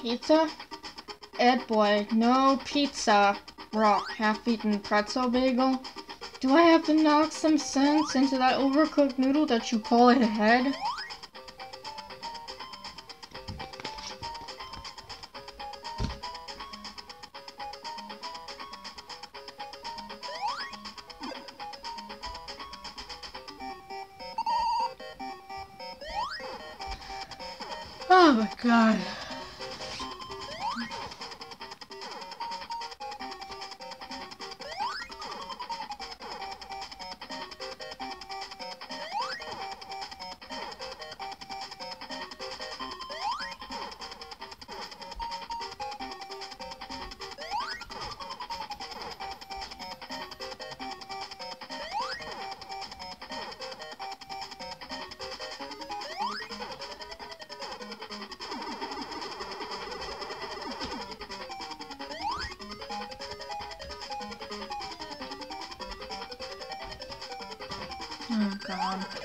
Pizza? Ed boy, no pizza. Raw, half-eaten pretzel bagel. Do I have to knock some sense into that overcooked noodle that you call a head? Oh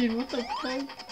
Dude, what the fuck?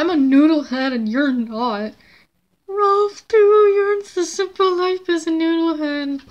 I'm a noodle head and you're not. Ralph too yearns the simple life as a noodle head.